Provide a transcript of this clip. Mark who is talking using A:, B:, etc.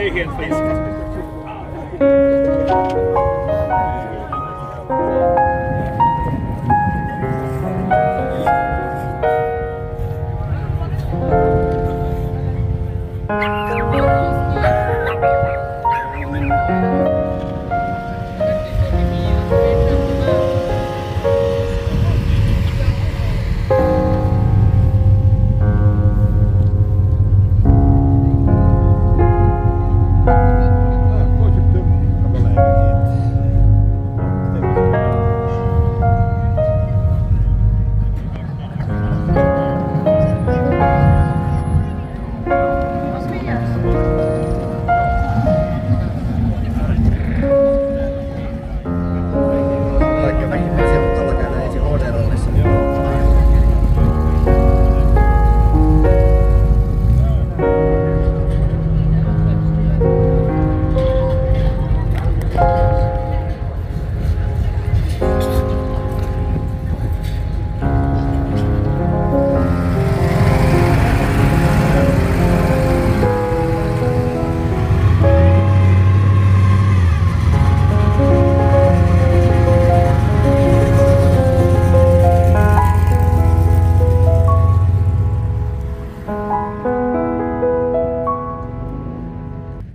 A: stay here, please.